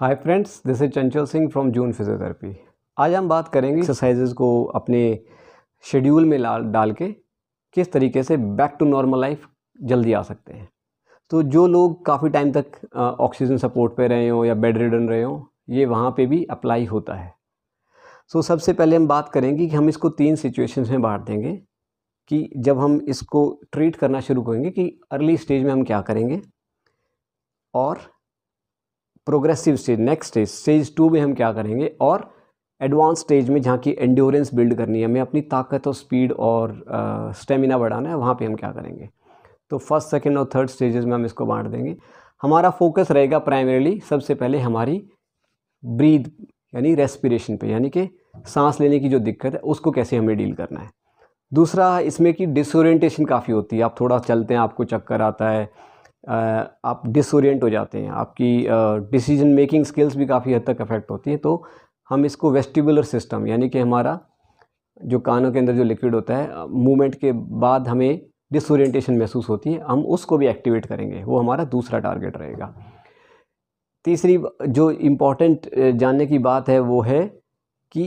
Hi friends this is Chanchal Singh from June physiotherapy आज हम बात करेंगे एक्सरसाइजेज को अपने शेड्यूल में ला डाल के किस तरीके से बैक टू नॉर्मल लाइफ जल्दी आ सकते हैं। तो जो लोग काफ़ी टाइम तक ऑक्सीजन सपोर्ट पे रहे हों या बेड रिडन रहे हों ये वहाँ पे भी अप्लाई होता है। सो so, सबसे पहले हम बात करेंगे कि हम इसको तीन सिचुएशंस में बांट देंगे कि जब हम इसको ट्रीट करना शुरू करेंगे कि अर्ली स्टेज में हम क्या करेंगे और progressive stage, next stage stage two में हम क्या करेंगे? और एडवांस स्टेज में जहाँ की एंड्योरेंस बिल्ड करनी है, हमें अपनी ताकत और स्पीड और स्टेमिना बढ़ाना है, वहाँ पे हम क्या करेंगे? तो फ़र्स्ट सेकेंड और थर्ड स्टेजेस में हम इसको बांट देंगे। हमारा फोकस रहेगा प्राइमरीली सबसे पहले हमारी ब्रीद यानी रेस्पिरेशन पे, यानी कि सांस लेने की जो दिक्कत है, उसको कैसे हमें डील करना है। दूसरा, इसमें कि डिसोरेंटेशन काफ़ी होती है। आप थोड़ा चलते हैं, आपको चक्कर आता है आप डिसोरिएंट हो जाते हैं। आपकी डिसीज़न मेकिंग स्किल्स भी काफ़ी हद तक अफेक्ट होती हैं। तो हम इसको वेस्टिबुलर सिस्टम यानी कि हमारा जो कानों के अंदर जो लिक्विड होता है मूवमेंट के बाद हमें डिसोरिएंटेशन महसूस होती है। हम उसको भी एक्टिवेट करेंगे। वो हमारा दूसरा टारगेट रहेगा। तीसरी, जो इम्पोर्टेंट जानने की बात है वो है कि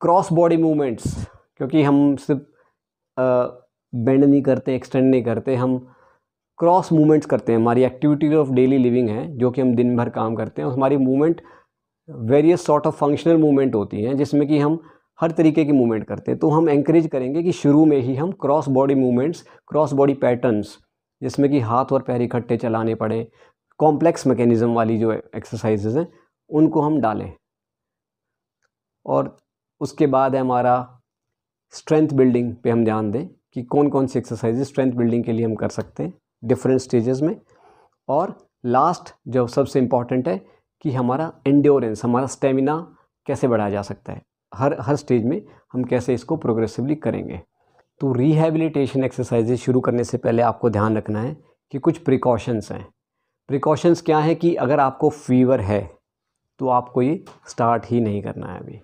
क्रॉस बॉडी मूवमेंट्स क्योंकि हम सिर्फ़ बेंड नहीं करते एक्सटेंड नहीं करते। हम क्रॉस मूवमेंट्स करते हैं। हमारी एक्टिविटी ऑफ़ डेली लिविंग है, जो कि हम दिन भर काम करते हैं। हमारी movement various sort of functional movement होती हैं, जिसमें कि हम हर तरीके की मूवमेंट करते हैं। तो हम एंकरेज करेंगे कि शुरू में ही हम cross body movements cross body patterns जिसमें कि हाथ और पैर इकट्ठे चलाने पड़े कॉम्प्लेक्स मैकेनिज़्म वाली जो एक्सरसाइजेज हैं, उनको हम डालें। और उसके बाद है हमारा स्ट्रेंथ बिल्डिंग पे हम ध्यान दें कि कौन कौन सी एक्सरसाइजेज स्ट्रेंथ बिल्डिंग के लिए हम कर सकते हैं। डिफरेंट स्टेजेस में। और लास्ट जो सबसे इंपॉर्टेंट है कि हमारा एंड्योरेंस हमारा स्टेमिना कैसे बढ़ाया जा सकता है। हर हर स्टेज में हम कैसे इसको प्रोग्रेसिवली करेंगे। तो रिहेबिलिटेशन एक्सरसाइजेज शुरू करने से पहले आपको ध्यान रखना है कि कुछ प्रिकॉशंस हैं। प्रिकॉशंस क्या है कि अगर आपको फीवर है तो आपको ये स्टार्ट ही नहीं करना है अभी।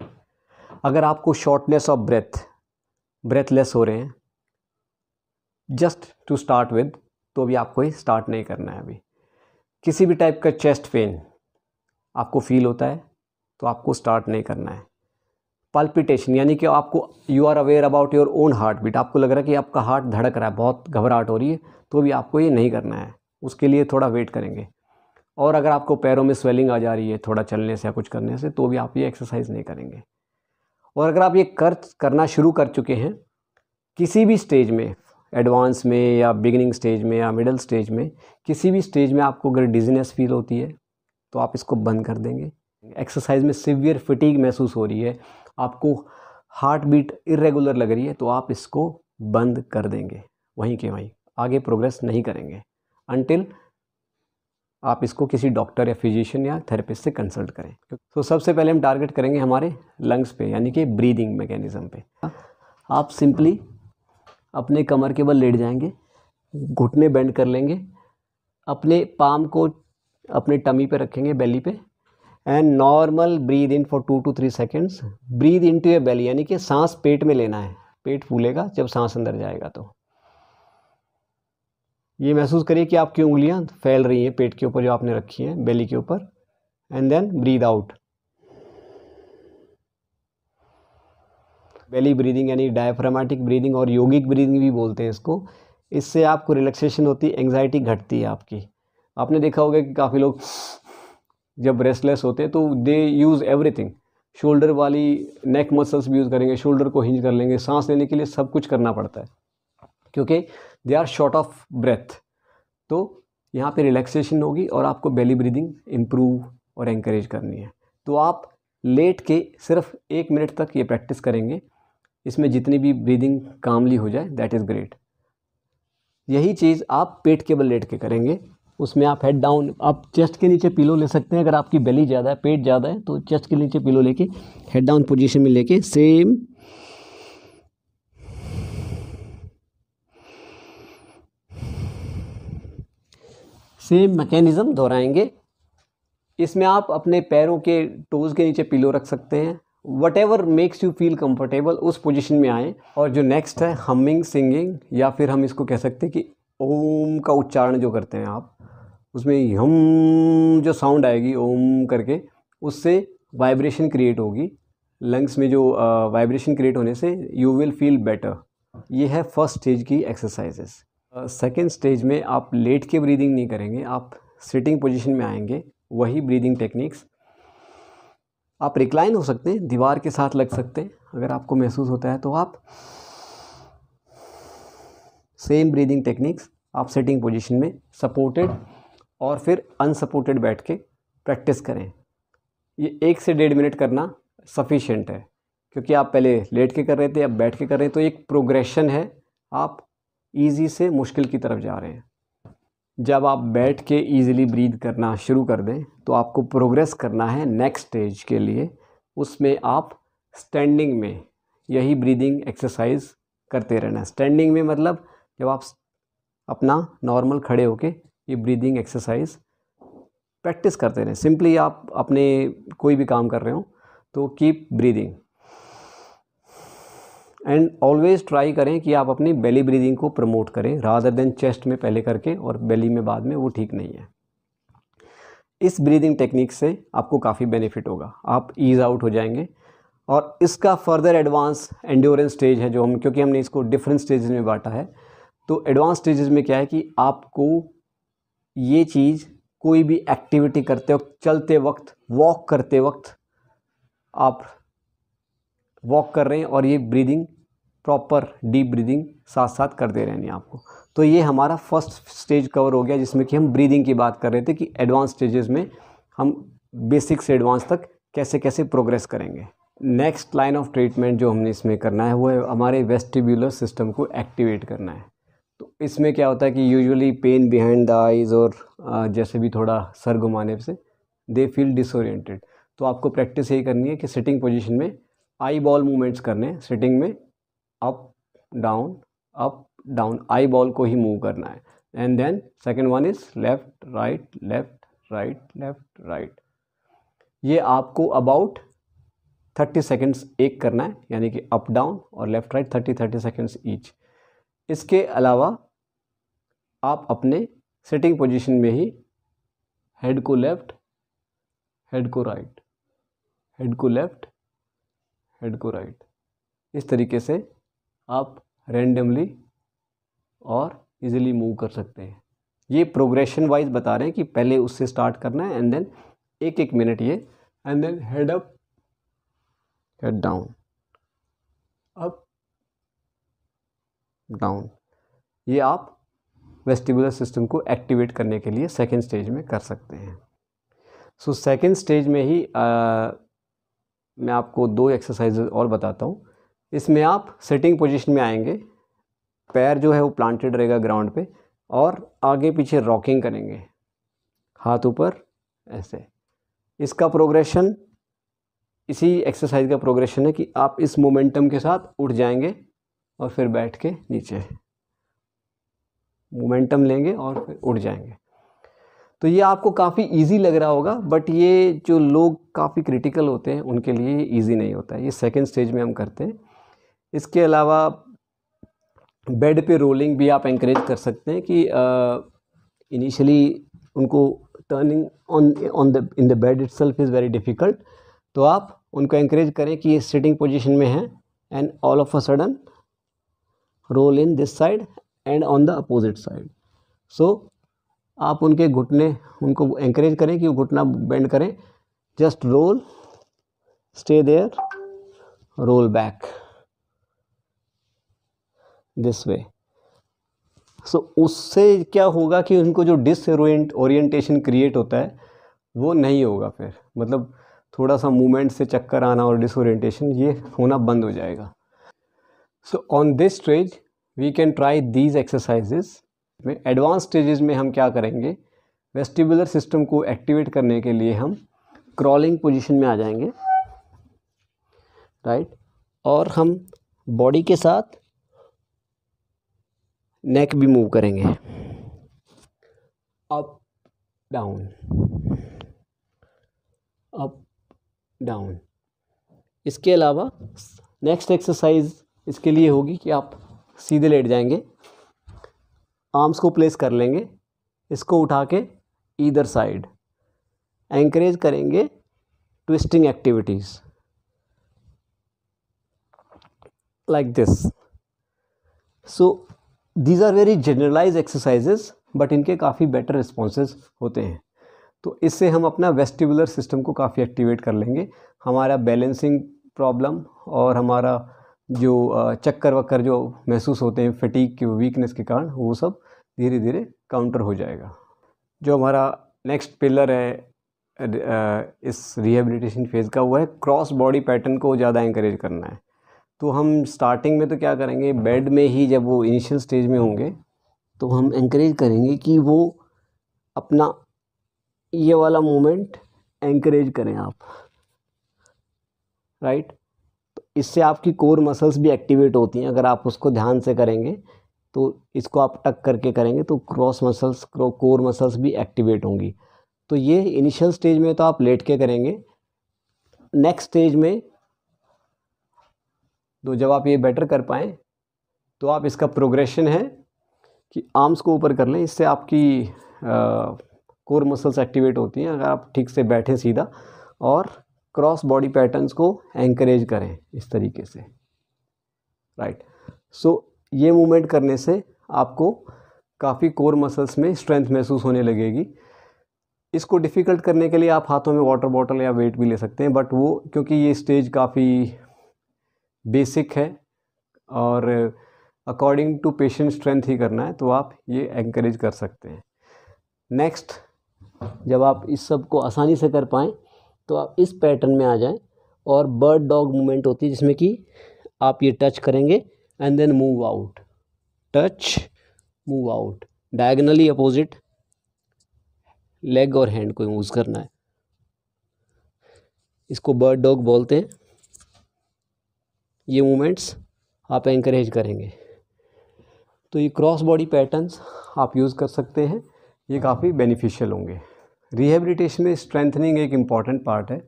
अगर आपको शॉर्टनेस ऑफ़ ब्रेथ ब्रेथलेस हो रहे हैं जस्ट टू स्टार्ट विद तो अभी आपको ये स्टार्ट नहीं करना है अभी। किसी भी टाइप का चेस्ट पेन आपको फील होता है तो आपको स्टार्ट नहीं करना है। पल्पिटेशन यानी कि आपको you are aware about your own heartbeat आपको लग रहा है कि आपका हार्ट धड़क रहा है, बहुत घबराहट हो रही है तो भी आपको ये नहीं करना है। उसके लिए थोड़ा वेट करेंगे। और अगर आपको पैरों में स्वेलिंग आ जा रही है, थोड़ा चलने से या कुछ करने से तो भी आप ये एक्सरसाइज नहीं करेंगे। और अगर आप ये कर, करना शुरू कर चुके हैं, किसी भी स्टेज में एडवांस में या बिगिनिंग स्टेज में या मिडल स्टेज में, किसी भी स्टेज में आपको अगर डिजीनेस फील होती है तो आप इसको बंद कर देंगे। एक्सरसाइज में सिवियर फिटीग महसूस हो रही है, आपको हार्ट बीट इरेगुलर लग रही है तो आप इसको बंद कर देंगे। वहीं के वहीं, आगे प्रोग्रेस नहीं करेंगे। अनटिल आप इसको किसी डॉक्टर या फिजिशियन या थेरेपिस्ट से कंसल्ट करें। तो सबसे पहले हम टारगेट करेंगे हमारे लंग्स पे, यानी कि ब्रीदिंग मैकेनिज़्म पे। आप सिंपली अपने कमर के बल लेट जाएँगे, घुटने बेंड कर लेंगे, अपने पाम को अपने टमी पे रखेंगे बेली पे and normal breathe in for two to three seconds breathe in to a belly यानी कि सांस पेट में लेना है। पेट फूलेगा जब सांस अंदर जाएगा तो। ये महसूस करिए कि आपकी उंगलियाँ फैल रही हैं, पेट के ऊपर जो आपने रखी हैं बेली के ऊपर and then breathe out belly breathing यानी डायफ्रामेटिक ब्रीदिंग और योगिक ब्रीदिंग भी बोलते हैं इसको। इससे आपको रिलैक्सेशन होती है एंग्जाइटी घटती है आपकी। आपने देखा होगा कि काफ़ी लोग जब रेस्टलेस होते हैं तो दे यूज़ एवरीथिंग शोल्डर वाली नेक मसल्स भी यूज़ करेंगे शोल्डर को हिंज कर लेंगे, सांस लेने के लिए सब कुछ करना पड़ता है। क्योंकि they are short of breath तो यहाँ पे रिलैक्सेशन होगी और आपको बेली ब्रीदिंग इम्प्रूव और एंकरेज करनी है। तो आप लेट के सिर्फ़ एक मिनट तक ये प्रैक्टिस करेंगे। इसमें जितनी भी ब्रीदिंग कामली हो जाए दैट इज़ ग्रेट यही चीज़ आप पेट के बल लेट के करेंगे, उसमें आप हेड डाउन आप चेस्ट के नीचे पिलो ले सकते हैं, अगर आपकी बेली ज़्यादा है, पेट ज़्यादा है तो चेस्ट के नीचे पिलो लेके हेड डाउन पोजीशन में लेके सेम सेम मैकेनिज़्म दोहराएँगे। इसमें आप अपने पैरों के टोज़ के नीचे पिलो रख सकते हैं। Whatever makes you feel comfortable उस पोजिशन में आएँ। और जो नेक्स्ट है हमिंग सिंगिंग या फिर हम इसको कह सकते हैं कि ओम का उच्चारण जो करते हैं आप, उसमें हम जो साउंड आएगी, ओम करके, उससे वाइब्रेशन क्रिएट होगी। लंग्स में जो वाइब्रेशन क्रिएट होने से यू विल फील बेटर ये है फ़र्स्ट स्टेज की एक्सरसाइजेस सेकेंड स्टेज में आप लेट के ब्रीदिंग नहीं करेंगे, आप सिटिंग पोजिशन में आएँगे, वही ब्रीदिंग टेक्निक्स आप रिक्लाइन हो सकते हैं, दीवार के साथ लग सकते हैं, अगर आपको महसूस होता है तो आप सेम ब्रीदिंग टेक्निक्स आप सिटिंग पोजीशन में सपोर्टेड और फिर अनसपोर्टेड बैठ के प्रैक्टिस करें। ये एक से डेढ़ मिनट करना सफिशेंट है, क्योंकि आप पहले लेट के कर रहे थे, अब बैठ के कर रहे हैं तो एक प्रोग्रेशन है। आप इजी से मुश्किल की तरफ़ जा रहे हैं। जब आप बैठ के ईज़िली ब्रीद करना शुरू कर दें तो आपको प्रोग्रेस करना है नेक्स्ट स्टेज के लिए। उसमें आप स्टैंडिंग में यही ब्रीदिंग एक्सरसाइज करते रहना स्टैंडिंग में मतलब जब आप अपना नॉर्मल खड़े होके ये ब्रीदिंग एक्सरसाइज प्रैक्टिस करते रहें। सिंपली आप अपने कोई भी काम कर रहे हो तो keep breathing and always try करें कि आप अपनी बेली ब्रीदिंग को प्रमोट करें रादर देन चेस्ट में पहले करके और बेली में बाद में वो ठीक नहीं है। इस ब्रीदिंग टेक्निक से आपको काफ़ी बेनिफिट होगा। आप ईज आउट हो जाएँगे और इसका फर्दर एडवांस एंड्योरेंस स्टेज है जो हम, क्योंकि हमने इसको डिफरेंट स्टेजेस में बांटा है। तो एडवांस स्टेजेस में क्या है कि आपको ये चीज़ कोई भी एक्टिविटी करते वक्त, चलते वक्त वॉक करते वक्त आप वॉक कर रहे हैं और ये ब्रीदिंग प्रॉपर डीप ब्रीदिंग साथ साथ करते दे रहे हैं आपको। तो ये हमारा फ़र्स्ट स्टेज कवर हो गया जिसमें कि हम ब्रीदिंग की बात कर रहे थे कि एडवांस स्टेजेस में हम बेसिक से एडवांस तक कैसे कैसे प्रोग्रेस करेंगे। नेक्स्ट लाइन ऑफ़ ट्रीटमेंट जो हमने इसमें करना है, वो है हमारे वेस्टिब्यूलर सिस्टम को एक्टिवेट करना है। तो इसमें क्या होता है कि usually pain behind the eyes और जैसे भी थोड़ा सर घुमाने से दे फील डिसोरिएंटेड तो आपको प्रैक्टिस यही करनी है कि सिटिंग पोजीशन में आई बॉल मूवमेंट्स करने हैं सिटिंग में up down up down eyeball को ही मूव करना है। And then second one is left right left right left right ये आपको अबाउट थर्टी सेकेंड्स एक करना है, यानी कि अप डाउन और left right thirty thirty seconds each इसके अलावा आप अपने सिटिंग पोजीशन में ही हेड को लेफ़्ट हेड को राइट हेड को लेफ़्ट हेड को राइट। इस तरीके से आप रेंडमली और इजीली मूव कर सकते हैं। ये प्रोग्रेशन वाइज बता रहे हैं कि पहले उससे स्टार्ट करना है एंड देन एक एक मिनट ये and then head up head down up down ये आप वेस्टिबुलर सिस्टम को एक्टिवेट करने के लिए सेकेंड स्टेज में कर सकते हैं। सो सेकेंड स्टेज में ही आ, मैं आपको दो एक्सरसाइज और बताता हूँ। इसमें आप सेटिंग पोजीशन में आएँगे, पैर जो है वो प्लांटेड रहेगा ग्राउंड पे और आगे पीछे रॉकिंग करेंगे। हाथ ऊपर, ऐसे। इसका प्रोग्रेशन इसी एक्सरसाइज का प्रोग्रेशन है कि आप इस मोमेंटम के साथ उठ जाएँगे और फिर बैठ के नीचे। मोमेंटम लेंगे और फिर उड़ जाएँगे। तो ये आपको काफ़ी इजी लग रहा होगा बट ये जो लोग काफ़ी क्रिटिकल होते हैं, उनके लिए ये ईजी नहीं होता। है ये सेकेंड स्टेज में हम करते हैं। इसके अलावा बेड पे रोलिंग भी आप इंकरेज कर सकते हैं कि इनिशियली उनको turning on on the in the bed it is very difficult तो आप उनको इंकरेज करें कि ये सिटिंग पोजिशन में है and all of a sudden roll in this side and on the opposite side so आप उनके घुटने, उनको एंकरेज करें कि वो घुटना बेंड करें। Just roll stay there roll back this way so उससे क्या होगा कि उनको जो डिस ओरिएंटेशन क्रिएट होता है, वो नहीं होगा फिर। मतलब थोड़ा सा मूवमेंट से चक्कर आना और डिसोरिएंटेशन ये होना बंद हो जाएगा। So on this stage we can try these exercises में एडवांस स्टेजेस में हम क्या करेंगे? वेस्टिबुलर सिस्टम को एक्टिवेट करने के लिए हम क्रॉलिंग पोजीशन में आ जाएँगे राइट और हम बॉडी के साथ नेक भी मूव करेंगे। अप डाउन अप डाउन इसके अलावा नेक्स्ट एक्सरसाइज इसके लिए होगी कि आप सीधे लेट जाएँगे। आर्म्स को प्लेस कर लेंगे, इसको उठा के ईदर साइड एंकरेज करेंगे twisting activities like this so these are very generalise exercises but इनके काफ़ी बेटर रिस्पॉन्सेज होते हैं। तो इससे हम अपना वेस्टिबुलर सिस्टम को काफ़ी एक्टिवेट कर लेंगे। हमारा बैलेंसिंग प्रॉब्लम और हमारा जो चक्कर वक्कर जो महसूस होते हैं फटीक की वीकनेस के कारण, वो सब धीरे धीरे काउंटर हो जाएगा। जो हमारा नेक्स्ट पिलर है इस रिहेबिलिटेशन फ़ेज़ का, वो है क्रॉस बॉडी पैटर्न को ज़्यादा इंकरेज करना है। तो हम स्टार्टिंग में तो क्या करेंगे बेड में ही जब वो इनिशियल स्टेज में होंगे तो हम इंकरेज करेंगे कि वो अपना ये वाला मोमेंट एंकरेज करें आप। राइट इससे आपकी कोर मसल्स भी एक्टिवेट होती हैं। अगर आप उसको ध्यान से करेंगे तो इसको आप टक करके करेंगे तो क्रॉस मसल्स कोर मसल्स भी एक्टिवेट होंगी। तो ये इनिशियल स्टेज में तो आप लेट के करेंगे। नेक्स्ट स्टेज में तो जब आप ये बेटर कर पाएँ तो आप इसका प्रोग्रेशन है कि आर्म्स को ऊपर कर लें। इससे आपकी कोर मसल्स एक्टिवेट होती हैं, अगर आप ठीक से बैठें सीधा। और क्रॉस बॉडी पैटर्न्स को एंकरेज करें इस तरीके से राइट सो so, ये मूवमेंट करने से आपको काफ़ी कोर मसल्स में स्ट्रेंथ महसूस होने लगेगी। इसको डिफ़िकल्ट करने के लिए आप हाथों में वाटर बॉटल या वेट भी ले सकते हैं बट वो क्योंकि ये स्टेज काफ़ी बेसिक है और अकॉर्डिंग टू पेशेंट स्ट्रेंथ ही करना है तो आप ये एंकरेज कर सकते हैं। नेक्स्ट जब आप इस सबको आसानी से कर पाएँ तो आप इस पैटर्न में आ जाएँ और बर्ड डॉग मूवमेंट होती है जिसमें कि आप ये टच करेंगे and then move out. Touch, move out. Diagonally opposite, leg और हैंड को यूज़ करना है। इसको बर्ड डॉग बोलते हैं। ये मूवमेंट्स आप एंकरेज करेंगे। तो ये क्रॉस बॉडी पैटर्न्स आप यूज़ कर सकते हैं। ये काफ़ी बेनिफिशियल होंगे। रिहेबिलिटेशन में स्ट्रेंथनिंग एक इंपॉर्टेंट पार्ट है।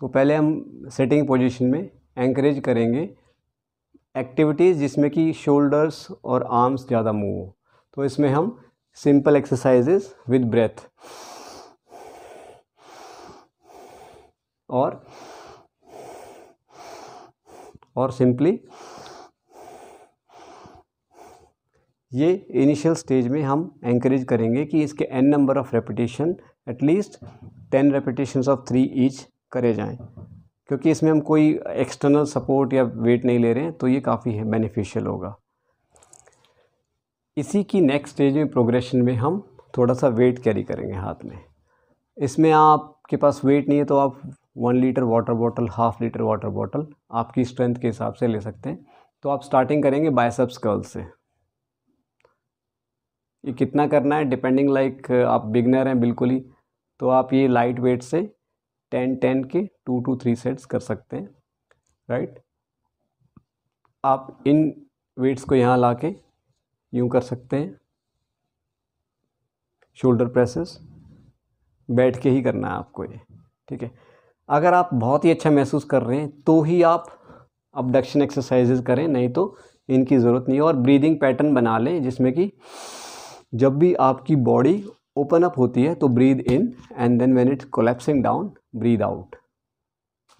तो पहले हम सेटिंग पोजीशन में एंकरेज करेंगे एक्टिविटीज़ जिसमें कि शोल्डर्स और आर्म्स ज़्यादा मूव हो। तो इसमें हम सिंपल एक्सरसाइजेज विद ब्रेथ और और सिंपली ये इनिशियल स्टेज में हम एंकरेज करेंगे कि इसके N number of repetition at least ten repetitions of three each करे जाएँ। क्योंकि इसमें हम कोई एक्सटर्नल सपोर्ट या वेट नहीं ले रहे हैं तो ये काफ़ी है बेनिफिशियल होगा। इसी की नेक्स्ट स्टेज में प्रोग्रेशन में हम थोड़ा सा वेट कैरी करेंगे हाथ में। इसमें आपके पास वेट नहीं है तो आप one litre water bottle half litre water bottle आपकी स्ट्रेंथ के हिसाब से ले सकते हैं। तो आप स्टार्टिंग करेंगे बायसेप्स कर्ल से। ये कितना करना है डिपेंडिंग लाइक आप बिगनर हैं, बिल्कुल ही तो आप ये लाइट वेट से टेन टेन के टू टू थ्री सेट्स कर सकते हैं राइट आप इन वेट्स को यहाँ ला के यूँ कर सकते हैं। शोल्डर प्रेसेस बैठ के ही करना है आपको ये, ठीक है? अगर आप बहुत ही अच्छा महसूस कर रहे हैं तो ही आप अबडक्शन एक्सरसाइजेज करें, नहीं तो इनकी ज़रूरत नहीं है। और ब्रीदिंग पैटर्न बना लें, जिसमें कि जब भी आपकी बॉडी ओपन अप होती है तो breathe in and then when it's collapsing down breathe out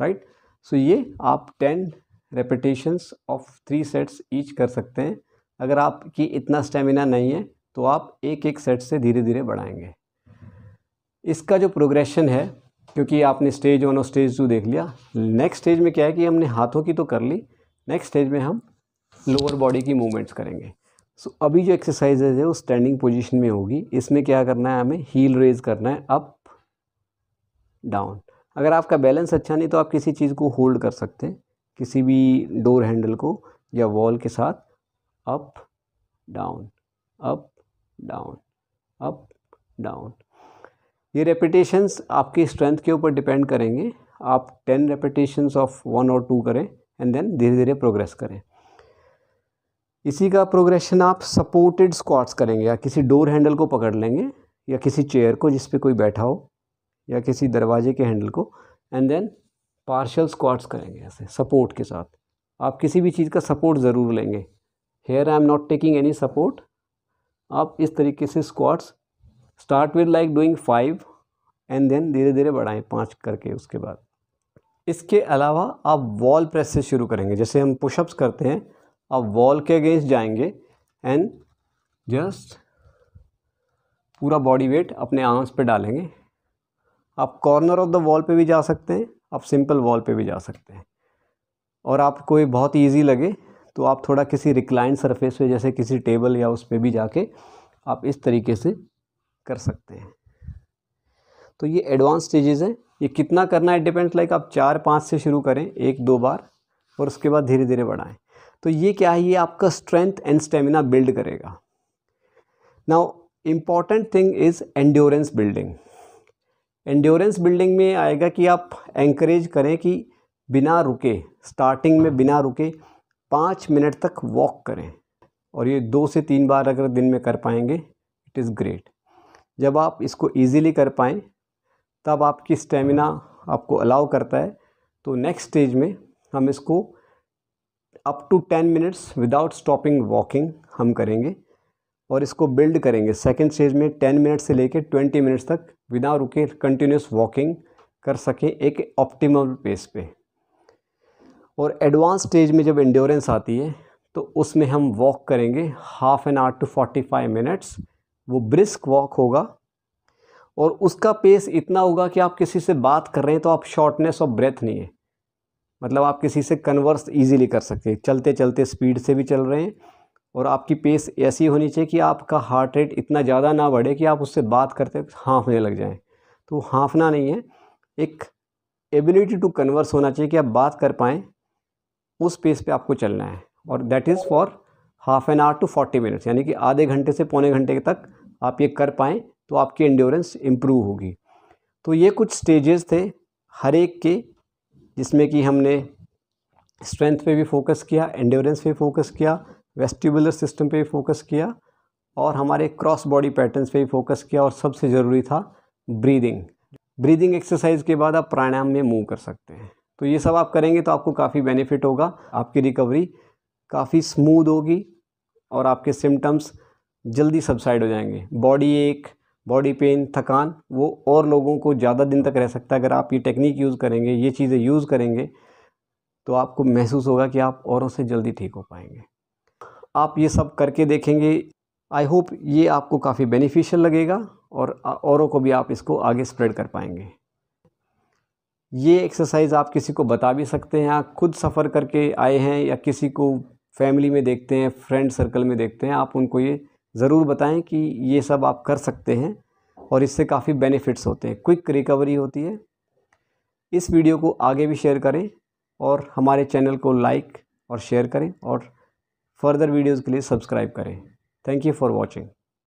right so ये आप ten repetitions of three sets each कर सकते हैं। अगर आपकी इतना स्टेमिना नहीं है तो आप एक एक सेट से धीरे धीरे बढ़ाएँगे। इसका जो प्रोग्रेशन है, क्योंकि आपने स्टेज वन और स्टेज टू देख लिया नेक्स्ट स्टेज में क्या है कि हमने हाथों की तो कर ली नेक्स्ट स्टेज में हम लोअर बॉडी की मूवमेंट्स करेंगे। सो so, अभी जो एक्सरसाइजेज है वो स्टैंडिंग पोजीशन में होगी। इसमें क्या करना है हमें? हील रेज करना है अप डाउन अगर आपका बैलेंस अच्छा नहीं तो आप किसी चीज़ को होल्ड कर सकते हैं। किसी भी डोर हैंडल को या वॉल के साथ up down up down up down ये रेपिटेशंस आपकी स्ट्रेंथ के ऊपर डिपेंड करेंगे। आप टेन रेपिटेशंस ऑफ़ वन और टू करें एंड देन धीरे धीरे प्रोग्रेस करें। इसी का प्रोग्रेशन आप सपोर्टेड स्क्वाट्स करेंगे, या किसी डोर हैंडल को पकड़ लेंगे, या किसी चेयर को जिस पे कोई बैठा हो, या किसी दरवाजे के हैंडल को एंड देन पार्शल स्क्वाट्स करेंगे ऐसे सपोर्ट के साथ। आप किसी भी चीज़ का सपोर्ट ज़रूर लेंगे। Here I am not taking any support आप इस तरीके से squats start with like doing five and then धीरे धीरे बढ़ाएँ पाँच करके उसके बाद। इसके अलावा आप वॉल प्रेस से शुरू करेंगे, जैसे हम पुशअप्स करते हैं आप वॉल के अगेंस्ट जाएँगे एंड जस्ट पूरा बॉडी वेट अपने आर्म्स पे डालेंगे। आप कॉर्नर ऑफ़ द वॉल पे भी जा सकते हैं, आप सिंपल वॉल पे भी जा सकते हैं। और आप कोई बहुत इजी लगे तो आप थोड़ा किसी रिक्लाइन सरफेस पे, जैसे किसी टेबल या उस पर भी जाके आप इस तरीके से कर सकते हैं। तो ये एडवांस स्टेजेस हैं। ये कितना करना है डिपेंड्स लाइक आप चार, पाँच से शुरू करें, एक, दो बार, और उसके बाद धीरे धीरे बढ़ाएँ। तो ये क्या है? ये आपका स्ट्रेंथ एंड स्टेमिना बिल्ड करेगा। Now important thing is endurance building endurance building में आएगा कि आप एंकरेज करें कि बिना रुके स्टार्टिंग में बिना रुके पाँच मिनट तक वॉक करें। और ये दो से तीन बार अगर दिन में कर पाएँगे इट इज़ ग्रेट जब आप इसको ईज़िली कर पाएँ, तब आपकी स्टेमिना आपको अलाउ करता है। तो नेक्स्ट स्टेज में हम इसको up to ten minutes without stopping walking हम करेंगे और इसको बिल्ड करेंगे। सेकेंड स्टेज में टेन मिनट से लेकर ट्वेंटी मिनट्स तक बिना रुके कंटिन्यूस वॉकिंग कर सकें एक ऑप्टिमल पेस पे। और एडवांस स्टेज में जब एंड्योरेंस आती है तो उसमें हम वॉक करेंगे half an hour to forty five minutes वो ब्रिस्क वॉक होगा। और उसका पेस इतना होगा कि आप किसी से बात कर रहे हैं तो आप शॉर्टनेस ऑफ़ ब्रेथ नहीं है। मतलब आप किसी से कन्वर्स इजीली कर सकते हैं। चलते चलते स्पीड से भी चल रहे हैं और आपकी पेस ऐसी होनी चाहिए कि आपका हार्ट रेट इतना ज़्यादा ना बढ़े कि आप उससे बात करते हाँफने लग जाएँ। तो हाँफना नहीं है। एक एबिलिटी टू कन्वर्स होना चाहिए कि आप बात कर पाएँ, उस पेस पे आपको चलना है। और that is for half an hour to forty minutes यानी कि आधे घंटे से पौने घंटे तक आप ये कर पाएँ तो आपकी एंड्योरेंस इम्प्रूव होगी। तो ये कुछ स्टेजेस थे हर एक के जिसमें कि हमने स्ट्रेंथ पे भी फोकस किया एंड्योरेंस पे फोकस किया वेस्टिबुलर सिस्टम पे भी फोकस किया और हमारे क्रॉस बॉडी पैटर्न्स पे भी फोकस किया और सबसे ज़रूरी था ब्रीदिंग ब्रीदिंग एक्सरसाइज के बाद आप प्राणायाम में मूव कर सकते हैं। तो ये सब आप करेंगे तो आपको काफ़ी बेनिफिट होगा, आपकी रिकवरी काफ़ी स्मूद होगी और आपके सिम्टम्स जल्दी सबसाइड हो जाएँगे। बॉडी एक बॉडी पेन थकान, वो और लोगों को ज़्यादा दिन तक रह सकता है। अगर आप ये टेक्निक यूज़ करेंगे, ये चीज़ें यूज़ करेंगे तो आपको महसूस होगा कि आप औरों से जल्दी ठीक हो पाएँगे। आप ये सब करके देखेंगे आई होप ये आपको काफ़ी बेनिफिशियल लगेगा और औरों को भी आप इसको आगे स्प्रेड कर पाएँगे। ये एक्सरसाइज आप किसी को बता भी सकते हैं, आप खुद सफ़र करके आए हैं या किसी को फैमिली में देखते हैं फ्रेंड सर्कल में देखते हैं, आप उनको ये ज़रूर बताएँ कि ये सब आप कर सकते हैं और इससे काफ़ी बेनिफिट्स होते हैं। क्विक रिकवरी होती है। इस वीडियो को आगे भी शेयर करें और हमारे चैनल को लाइक और शेयर करें और फर्दर वीडियोज़ के लिए सब्सक्राइब करें। Thank you for watching